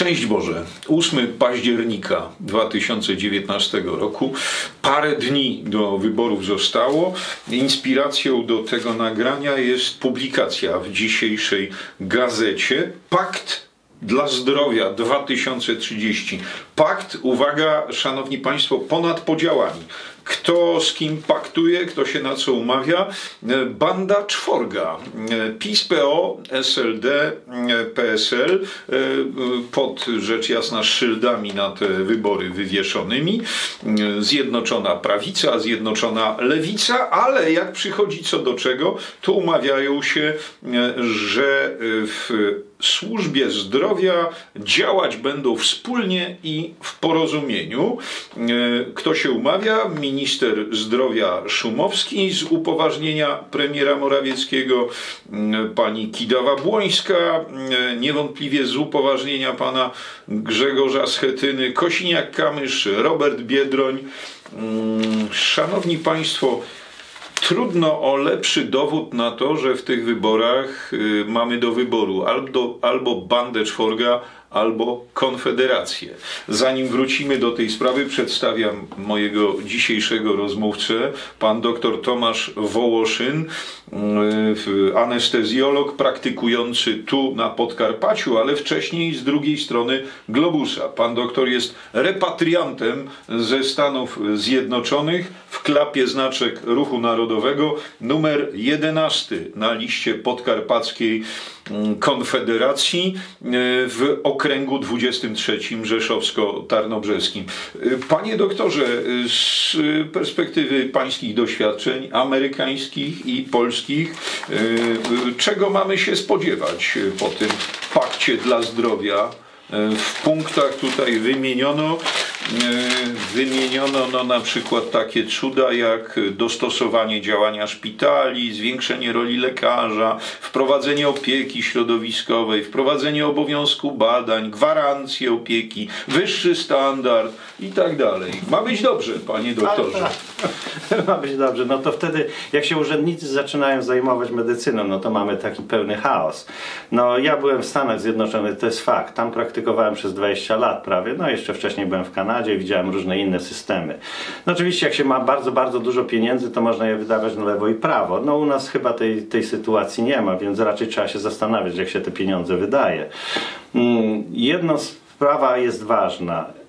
Szczęść Boże. 8 października 2019 roku. Parę dni do wyborów zostało. Inspiracją do tego nagrania jest publikacja w dzisiejszej gazecie Pakt dla zdrowia 2030. Pakt, uwaga, szanowni państwo, ponad podziałami. Kto z kim paktuje, kto się na co umawia? Banda czworga. PiS, PO, SLD, PSL pod rzecz jasna szyldami na te wybory wywieszonymi. Zjednoczona prawica, zjednoczona lewica, ale jak przychodzi co do czego, to umawiają się, że w służbie zdrowia działać będą wspólnie i w porozumieniu. Kto się umawia? Minister zdrowia Szumowski z upoważnienia premiera Morawieckiego, pani Kidawa-Błońska, niewątpliwie z upoważnienia pana Grzegorza Schetyny, Kosiniak-Kamysz, Robert Biedroń. Szanowni Państwo, Trudno o lepszy dowód na to, że w tych wyborach y, mamy do wyboru albo, albo bandę czworga, albo Konfederację. Zanim wrócimy do tej sprawy, przedstawiam mojego dzisiejszego rozmówcę, pan dr Tomasz Wołoszyn, y, anestezjolog praktykujący tu na Podkarpaciu, ale wcześniej z drugiej strony globusa. Pan doktor jest repatriantem ze Stanów Zjednoczonych w klapie znaczek Ruchu Narodowego numer 11 na liście podkarpackiej Konfederacji y, w okręgu 23 rzeszowsko-tarnobrzeskim. Y, panie doktorze, y, z perspektywy pańskich doświadczeń amerykańskich i polskich, czego mamy się spodziewać po tym pakcie dla zdrowia? W punktach tutaj wymieniono E, wymieniono no, na przykład takie cuda jak dostosowanie działania szpitali, zwiększenie roli lekarza, wprowadzenie opieki środowiskowej, wprowadzenie obowiązku badań, gwarancje opieki, wyższy standard i tak dalej. Ma być dobrze, panie doktorze. Ma być dobrze. No to wtedy, jak się urzędnicy zaczynają zajmować medycyną, no to mamy taki pełny chaos. No ja byłem w Stanach Zjednoczonych, to jest fakt. Tam praktykowałem przez 20 lat prawie, no jeszcze wcześniej byłem w Kanadzie Kanadzie, widziałem różne inne systemy. No oczywiście jak się ma bardzo, bardzo dużo pieniędzy, to można je wydawać na lewo i prawo. No u nas chyba tej, tej sytuacji nie ma, więc raczej trzeba się zastanawiać, jak się te pieniądze wydaje. Mm, jedna sprawa jest ważna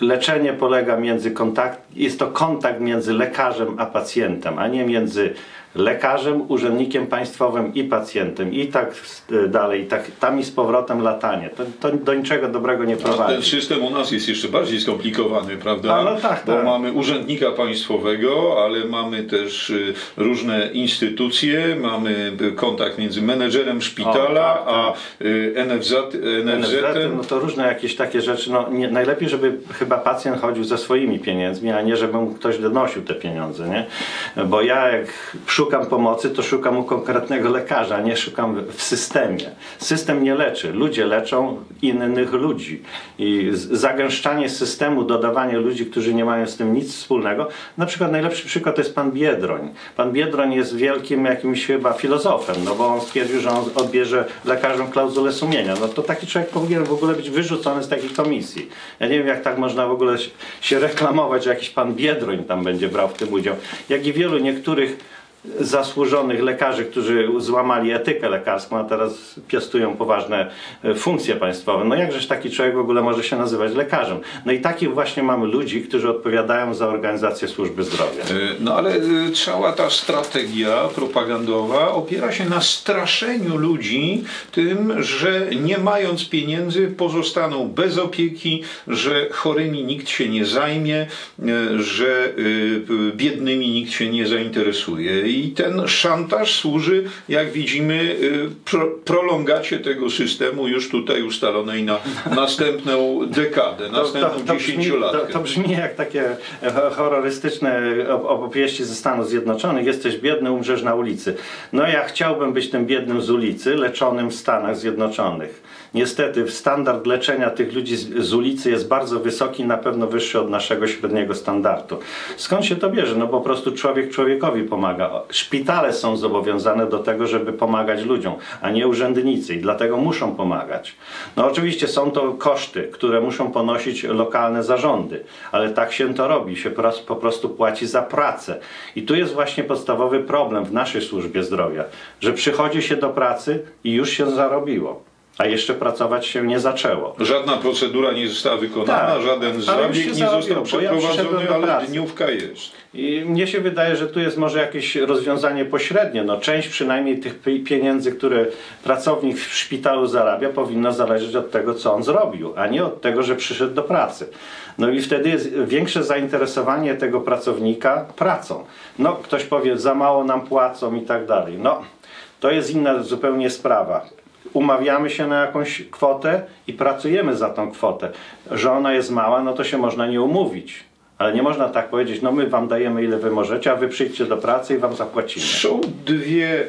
leczenie polega między kontakt, jest to kontakt między lekarzem a pacjentem, a nie między lekarzem, urzędnikiem państwowym i pacjentem i tak e, dalej, tak, tam i z powrotem latanie. To, to do niczego dobrego nie prowadzi. A ten system u nas jest jeszcze bardziej skomplikowany, prawda? A no tak, Bo tak. mamy urzędnika państwowego, ale mamy też y, różne instytucje, mamy kontakt między menedżerem szpitala, o, tak, a tak. NFZ, NFZ. No to różne jakieś takie rzeczy. No, nie, najlepiej, żeby chyba pacjent chodził ze swoimi pieniędzmi, a nie żeby mu ktoś donosił te pieniądze, nie? Bo ja jak szukam pomocy, to szukam u konkretnego lekarza, nie szukam w systemie. System nie leczy, ludzie leczą innych ludzi. I zagęszczanie systemu, dodawanie ludzi, którzy nie mają z tym nic wspólnego. Na przykład najlepszy przykład to jest pan Biedroń. Pan Biedroń jest wielkim jakimś chyba filozofem, no bo on stwierdził, że on odbierze lekarzom klauzulę sumienia. No to taki człowiek powinien w ogóle być wyrzucony z takiej komisji. Ja nie wiem, jak tak można w ogóle się reklamować, że jakiś pan Biedroń tam będzie brał w tym udział. Jak i wielu niektórych zasłużonych lekarzy, którzy złamali etykę lekarską, a teraz piastują poważne e, funkcje państwowe. No jakżeż taki człowiek w ogóle może się nazywać lekarzem? No i takich właśnie mamy ludzi, którzy odpowiadają za organizację służby zdrowia. E, no ale e, cała ta strategia propagandowa opiera się na straszeniu ludzi tym, że nie mając pieniędzy pozostaną bez opieki, że chorymi nikt się nie zajmie, że biednymi nikt się nie zainteresuje i ten szantaż służy, jak widzimy, y, pro, prolongacie tego systemu już tutaj ustalonej na następną dekadę, to, następną to, to dziesięciolatkę. To, to, brzmi jak takie horrorystyczne opowieści ze Stanów Zjednoczonych. Jesteś biedny, umrzesz na ulicy. No ja chciałbym być tym biednym z ulicy, leczonym w Stanach Zjednoczonych. Niestety standard leczenia tych ludzi z, z ulicy jest bardzo wysoki, na pewno wyższy od naszego średniego standardu. Skąd się to bierze? No po prostu człowiek człowiekowi pomaga szpitale są zobowiązane do tego, żeby pomagać ludziom, a nie urzędnicy i dlatego muszą pomagać. No oczywiście są to koszty, które muszą ponosić lokalne zarządy, ale tak się to robi, się po prostu płaci za pracę. I tu jest właśnie podstawowy problem w naszej służbie zdrowia, że przychodzi się do pracy i już się zarobiło a jeszcze pracować się nie zaczęło. Żadna procedura nie została wykonana, tak, żaden zabieg nie został przeprowadzony, ja ale dniówka jest. I mnie się wydaje, że tu jest może jakieś rozwiązanie pośrednie. No, część przynajmniej tych pieniędzy, które pracownik w szpitalu zarabia, powinno zależeć od tego, co on zrobił, a nie od tego, że przyszedł do pracy. No i wtedy jest większe zainteresowanie tego pracownika pracą. No, ktoś powie, za mało nam płacą i tak dalej. No, to jest inna zupełnie sprawa umawiamy się na jakąś kwotę i pracujemy za tą kwotę. Że ona jest mała, no to się można nie umówić. Ale nie można tak powiedzieć, no my wam dajemy ile wy możecie, a wy przyjdźcie do pracy i wam zapłacimy. Są dwie y,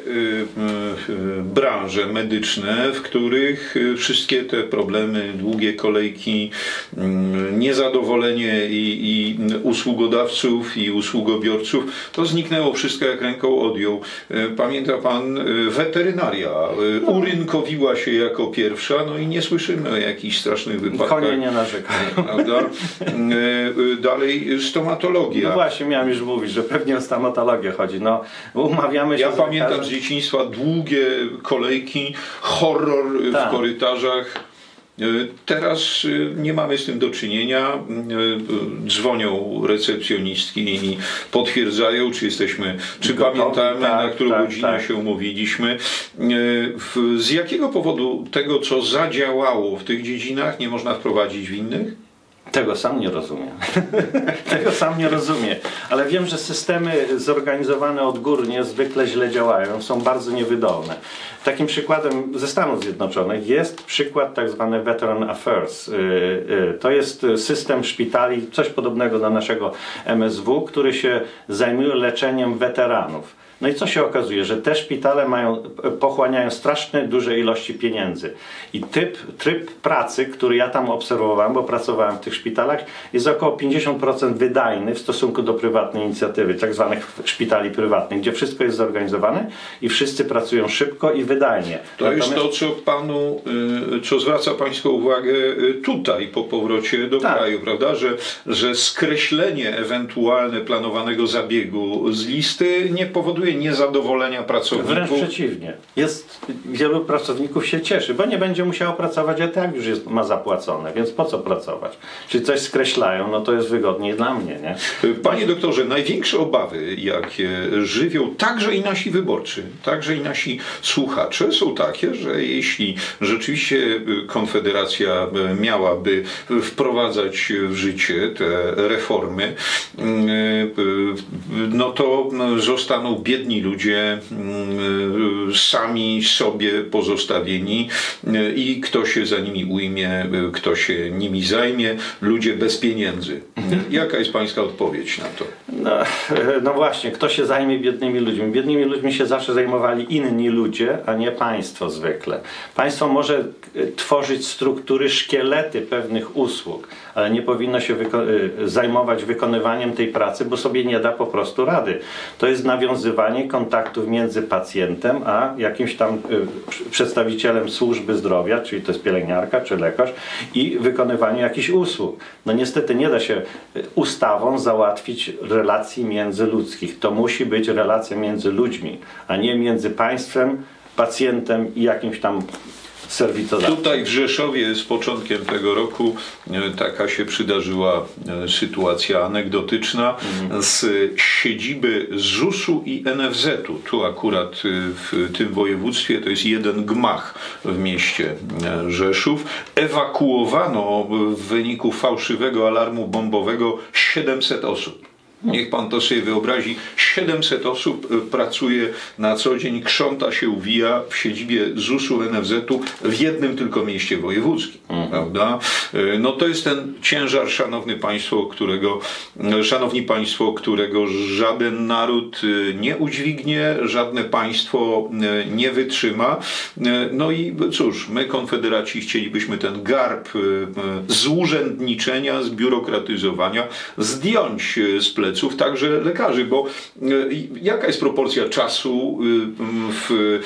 y, y, branże medyczne, w których y, wszystkie te problemy, długie kolejki, y, niezadowolenie i, i, usługodawców i usługobiorców, to zniknęło wszystko jak ręką odjął. Y, pamięta pan, weterynaria no. urynkowiła się jako pierwsza, no i nie słyszymy o jakichś strasznych wypadkach. Konie nie narzekają. Dalej stomatologia. No właśnie, miałem już mówić, że pewnie o stomatologię chodzi. No, umawiamy się Ja pamiętam lekarzem. z dzieciństwa długie kolejki, horror tak. w korytarzach. E, teraz e, nie mamy z tym do czynienia. E, dzwonią recepcjonistki i potwierdzają, czy jesteśmy, czy Gotowi, pamiętamy, tak, na którą tak, godzinę tak. się umówiliśmy. Z jakiego powodu tego, co zadziałało w tych dziedzinach, nie można wprowadzić w innych? Tego sam nie rozumiem. Tego sam nie rozumiem. Ale wiem, że systemy zorganizowane odgórnie zwykle źle działają, są bardzo niewydolne. Takim przykładem ze Stanów Zjednoczonych jest przykład tak zwany Veteran Affairs. Y, y, to jest system szpitali, coś podobnego do naszego MSW, który się zajmuje leczeniem weteranów. No i co się okazuje, że te szpitale mają, pochłaniają straszne duże ilości pieniędzy. I typ, tryb pracy, który ja tam obserwowałem, bo pracowałem w tych szpitalach, jest około 50% wydajny w stosunku do prywatnej inicjatywy, tak zwanych szpitali prywatnych, gdzie wszystko jest zorganizowane i wszyscy pracują szybko i wydajnie. To Natomiast... jest to, co panu, y, co zwraca Państwo uwagę y, tutaj po powrocie do tak. kraju, prawda? Że, że skreślenie ewentualne planowanego zabiegu z listy nie powoduje niezadowolenia pracowników. Wręcz przeciwnie. Jest, wielu pracowników się cieszy, bo nie będzie musiało pracować, a tak już jest, ma zapłacone, więc po co pracować? Czyli coś skreślają, no to jest wygodniej dla mnie. Nie? Panie doktorze, największe obawy, jakie żywią także i nasi wyborcy, także i nasi słuchacze są takie, że jeśli rzeczywiście Konfederacja miałaby wprowadzać w życie te reformy, no to zostaną biedni biedni ludzie mm, sami sobie pozostawieni y, i kto się za nimi ujmie, y, kto się nimi zajmie, ludzie bez pieniędzy. Jaka jest Pańska odpowiedź na to? No, no właśnie, kto się zajmie biednymi ludźmi? Biednymi ludźmi się zawsze zajmowali inni ludzie, a nie państwo zwykle. Państwo może y, tworzyć struktury, szkielety pewnych usług, ale nie powinno się wyko zajmować wykonywaniem tej pracy, bo sobie nie da po prostu rady. To jest nawiązywanie kontaktów między pacjentem a jakimś tam y, przedstawicielem służby zdrowia, czyli to jest pielęgniarka czy lekarz i wykonywanie jakichś usług. No niestety nie da się ustawą załatwić relacji międzyludzkich. To musi być relacja między ludźmi, a nie między państwem, pacjentem i jakimś tam Tutaj w Rzeszowie z początkiem tego roku e, taka się przydarzyła e, sytuacja anegdotyczna mhm. z siedziby ZUS-u i NFZ-u. Tu akurat e, w tym województwie to jest jeden gmach w mieście Rzeszów. Ewakuowano w wyniku fałszywego alarmu bombowego 700 osób. Niech pan to sobie wyobrazi. 700 osób y, pracuje na co dzień, krząta się uwija w siedzibie ZUS-u, NFZ-u w jednym tylko mieście wojewódzkim. Mm. prawda? No to jest ten ciężar, szanowny państwo, którego, szanowni państwo, którego żaden naród nie udźwignie, żadne państwo nie wytrzyma. No i cóż, my konfederaci chcielibyśmy ten garb zurzędniczenia, zbiurokratyzowania zdjąć z także lekarzy, bo jaka jest proporcja czasu w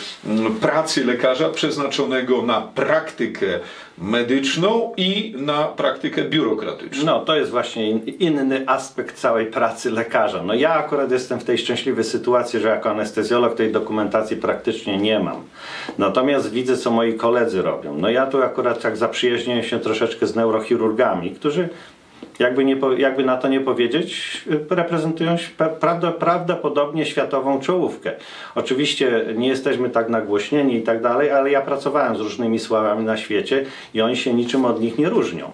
pracy lekarza przeznaczonego na praktykę medyczną i na praktykę biurokratyczną. No, to jest właśnie inny aspekt całej pracy lekarza. No ja akurat jestem w tej szczęśliwej sytuacji, że jako anestezjolog tej dokumentacji praktycznie nie mam. Natomiast widzę, co moi koledzy robią. No ja tu akurat tak zaprzyjaźniłem się troszeczkę z neurochirurgami, którzy jakby, nie, jakby na to nie powiedzieć, reprezentują prawda, prawdopodobnie światową czołówkę. Oczywiście nie jesteśmy tak nagłośnieni i tak dalej, ale ja pracowałem z różnymi sławami na świecie i oni się niczym od nich nie różnią.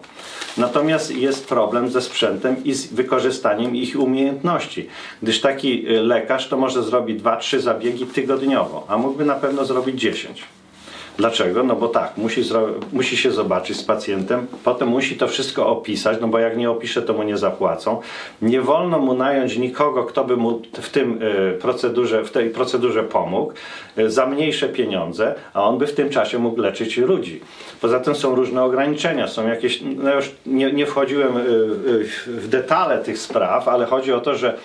Natomiast jest problem ze sprzętem i z wykorzystaniem ich umiejętności, gdyż taki lekarz to może zrobić 2-3 zabiegi tygodniowo, a mógłby na pewno zrobić 10. Dlaczego? No bo tak, musi, musi się zobaczyć z pacjentem, potem musi to wszystko opisać, no bo jak nie opisze, to mu nie zapłacą. Nie wolno mu nająć nikogo, kto by mu w tym y, procedurze, w tej procedurze pomógł y, za mniejsze pieniądze, a on by w tym czasie mógł leczyć ludzi. Poza tym są różne ograniczenia, są jakieś, no już nie, nie wchodziłem y, w detale tych spraw, ale chodzi o to, że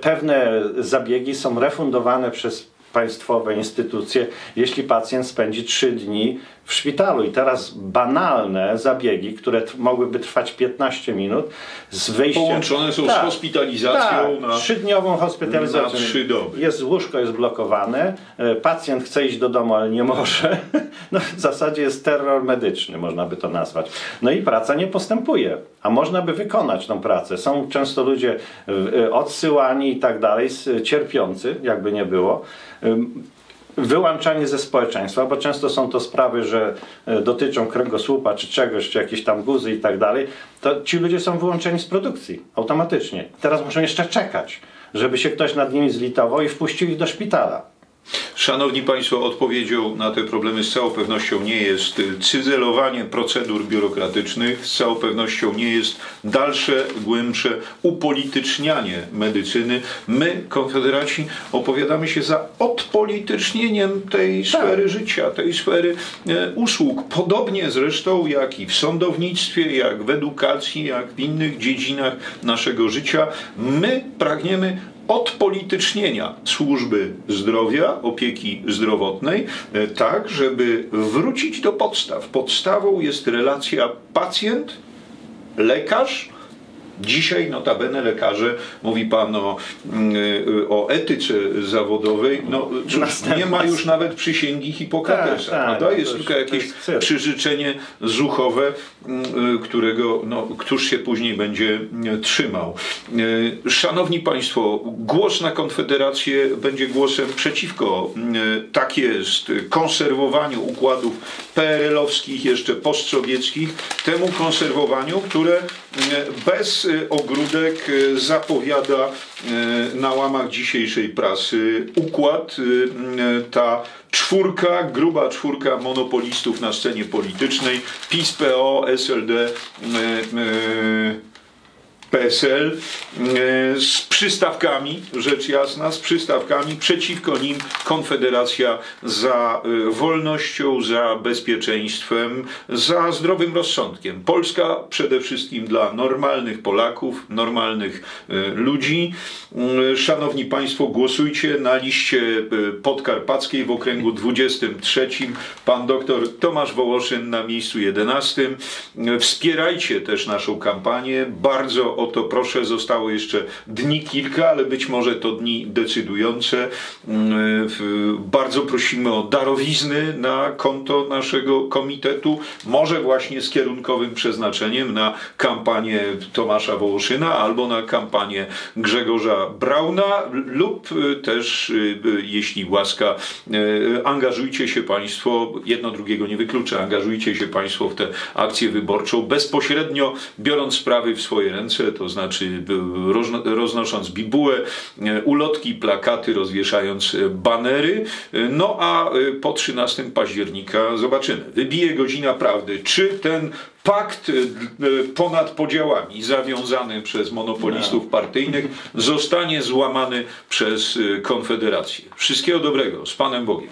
pewne zabiegi są refundowane przez państwowe instytucje, jeśli pacjent spędzi 3 dni w szpitalu. I teraz banalne zabiegi, które mogłyby trwać 15 minut, z wyjściem... Połączone są tak, z hospitalizacją tak, na... trzydniową hospitalizacją. Na trzy doby. Jest łóżko, jest blokowane, e, pacjent chce iść do domu, ale nie może. No, w zasadzie jest terror medyczny, można by to nazwać. No i praca nie postępuje, a można by wykonać tą pracę. Są często ludzie e, odsyłani i tak dalej, cierpiący, jakby nie było wyłączanie ze społeczeństwa, bo często są to sprawy, że e, dotyczą kręgosłupa czy czegoś, czy jakieś tam guzy i tak dalej, to ci ludzie są wyłączeni z produkcji automatycznie. Teraz muszą jeszcze czekać, żeby się ktoś nad nimi zlitował i wpuścił ich do szpitala. Szanowni Państwo, odpowiedzią na te problemy z całą pewnością nie jest cyzelowanie procedur biurokratycznych, z całą pewnością nie jest dalsze, głębsze upolitycznianie medycyny. My, konfederaci, opowiadamy się za odpolitycznieniem tej tak. sfery życia, tej sfery e, usług. Podobnie zresztą jak i w sądownictwie, jak w edukacji, jak w innych dziedzinach naszego życia. My pragniemy odpolitycznienia służby zdrowia, opieki zdrowotnej, e, tak, żeby wrócić do podstaw. Podstawą jest relacja pacjent, lekarz, Dzisiaj notabene lekarze, mówi pan o, mm, o etyce zawodowej, no, nie ma już nawet przysięgi Hipokratesa, tak, prawda? Tak, jest tylko jakieś przyrzeczenie zuchowe, mm, którego, no, któż się później będzie mm, trzymał. E, szanowni Państwo, głos na Konfederację będzie głosem przeciwko, tak jest, konserwowaniu układów PRL-owskich, jeszcze postsowieckich, temu konserwowaniu, które bez y, ogródek y, zapowiada y, na łamach dzisiejszej prasy układ, ta czwórka, gruba czwórka monopolistów na scenie politycznej, PiS, PO, SLD, PSL e, z przystawkami, rzecz jasna, z przystawkami, przeciwko nim Konfederacja za e, wolnością, za bezpieczeństwem, za zdrowym rozsądkiem. Polska przede wszystkim dla normalnych Polaków, normalnych e, ludzi. Szanowni Państwo, głosujcie na liście podkarpackiej w okręgu 23. Pan doktor Tomasz Wołoszyn na miejscu 11. Wspierajcie też naszą kampanię. Bardzo o to proszę, zostało jeszcze dni kilka, ale być może to dni decydujące. Mm, bardzo prosimy o darowizny na konto naszego komitetu, może właśnie z kierunkowym przeznaczeniem na kampanię Tomasza Wołoszyna albo na kampanię Grzegorza Brauna lub też, y, jeśli łaska, angażujcie się Państwo, jedno drugiego nie wyklucza, angażujcie się Państwo w tę akcję wyborczą bezpośrednio biorąc sprawy w swoje ręce to znaczy rozno- roznosząc bibułę, e, ulotki, plakaty, rozwieszając e, banery. E, No a po 13 października zobaczymy. Wybije godzina prawdy, czy ten pakt ponad podziałami zawiązany przez monopolistów partyjnych zostanie złamany przez Konfederację. Wszystkiego dobrego, z Panem Bogiem.